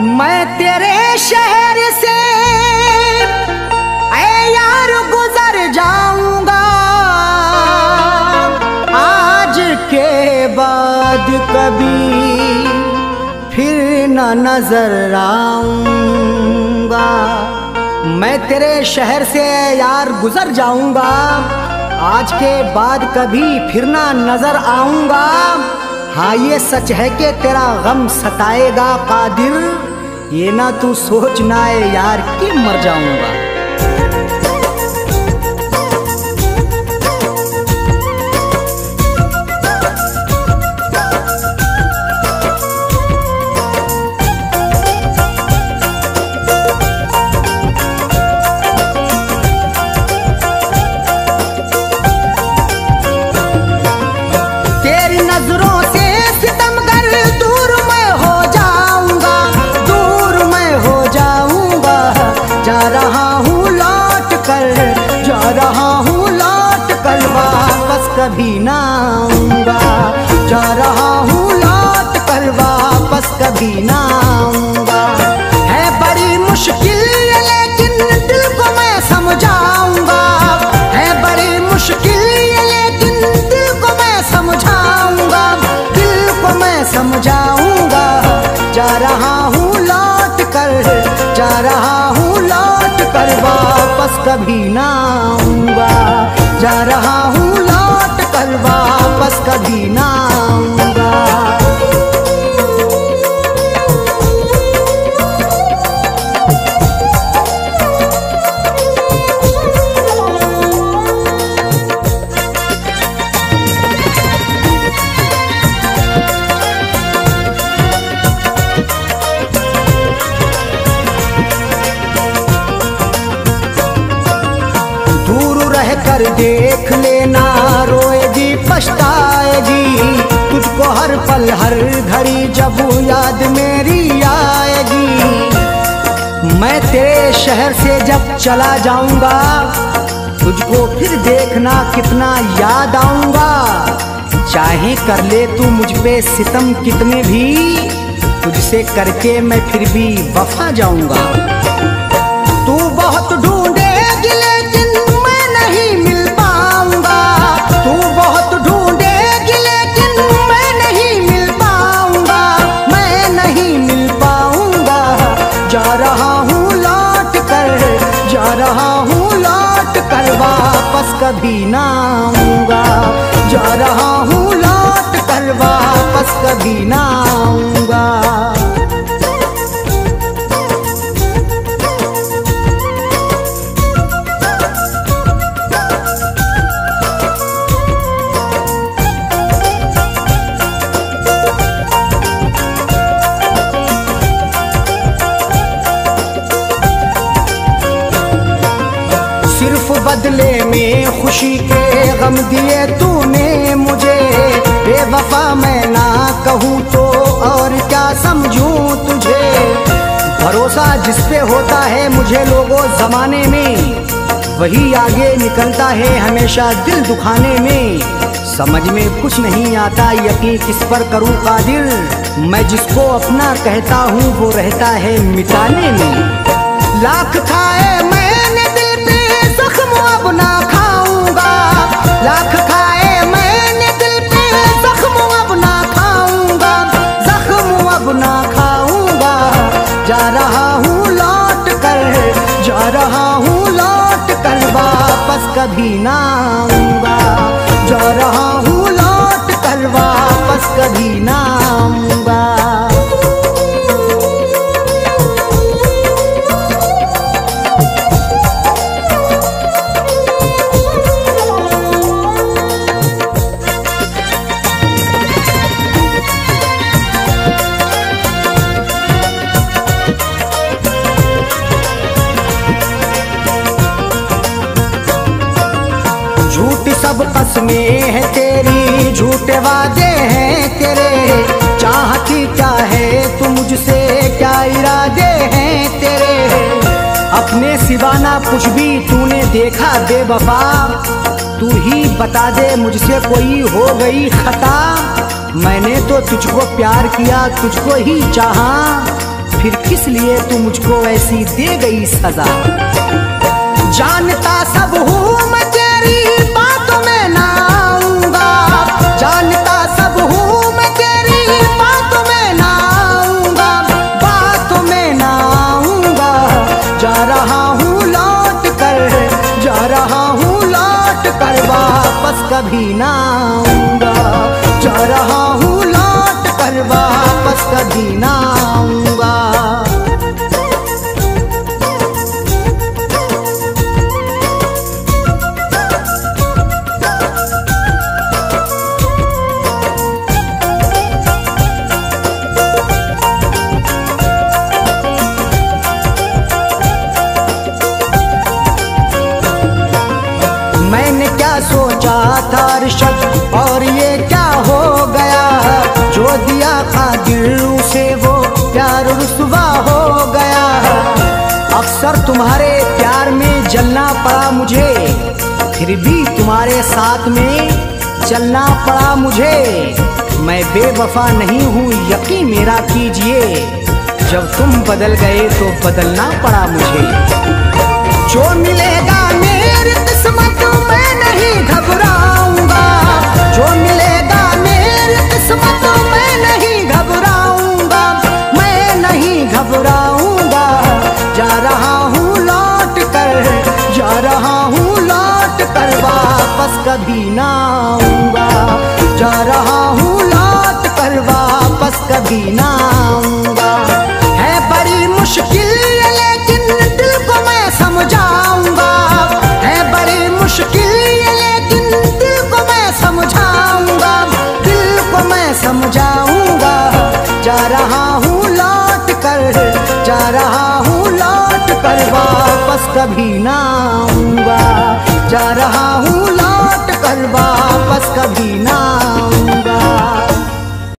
मैं तेरे शहर से ऐ यार गुजर जाऊँगा। आज के बाद कभी फिर न नज़र आऊँगा। मैं तेरे शहर से यार गुजर जाऊँगा। आज के बाद कभी फिर ना नज़र आऊँगा। हाँ ये सच है कि तेरा गम सताएगा, कादिर। ये ना तू सोचना है यार, कि मर जाऊँगा। कभी ना आऊँगा। जा रहा हूँ लौट कर वापस कभी ना आऊँगा। है बड़ी मुश्किल लेकिन दिल को मैं समझाऊँगा। है बड़ी मुश्किल लेकिन दिल को मैं समझाऊँगा। दिल को मैं समझाऊँगा। जा रहा हूँ लौट कर जा रहा हूँ लौट कर वापस कभी ना आऊँगा। जा रहा कभी ना आऊँगा। कर देख लेना रोएगी पछताएगी तुझको हर पल, हर घड़ी जब याद मेरी आएगी। मैं तेरे शहर से जब चला जाऊँगा, तुझको फिर देखना कितना याद आऊँगा। चाहे कर ले तू मुझ पे सितम कितने भी, तुझसे करके मैं फिर भी वफा जाऊँगा। कभी ना आऊँगा जा रहा हूँ लौट कर वापस कभी ना खुशी के गम दिए तूने मुझे। बेवफा मैं ना कहूँ तो और क्या समझूं तुझे? भरोसा जिस पे होता है मुझे लोगों जमाने में, वही आगे निकलता है हमेशा दिल दुखाने में। समझ में कुछ नहीं आता यकीन किस पर करूँ कादिर। मैं जिसको अपना कहता हूँ वो रहता है मिटाने में। लाख खाए कभी ना आऊँगा। जा रहा हूँ लौट कर वापस कभी ना कसमें हैं तेरी, झूठे वादे हैं तेरे। चाहती क्या है, तू मुझसे क्या इरादे हैं तेरे? अपने सिवा ना कुछ भी तूने देखा बेवफा। तू ही बता दे मुझसे कोई हो गई खता। मैंने तो तुझको प्यार किया, तुझको ही चाहा। फिर किस लिए तू मुझको ऐसी दे गई सजा? जानता सब हूँ मैं कभी ना आऊँगा। जा रहा हूँ लौट कर वापस कभी ना चलना पड़ा मुझे, फिर भी तुम्हारे साथ में चलना पड़ा मुझे। मैं बेवफा नहीं हूँ, यकीन मेरा कीजिए। जब तुम बदल गए तो बदलना पड़ा मुझे। पास कभी ना आऊँगा। जा रहा हूँ लौट कर वापस कभी ना आऊँगा।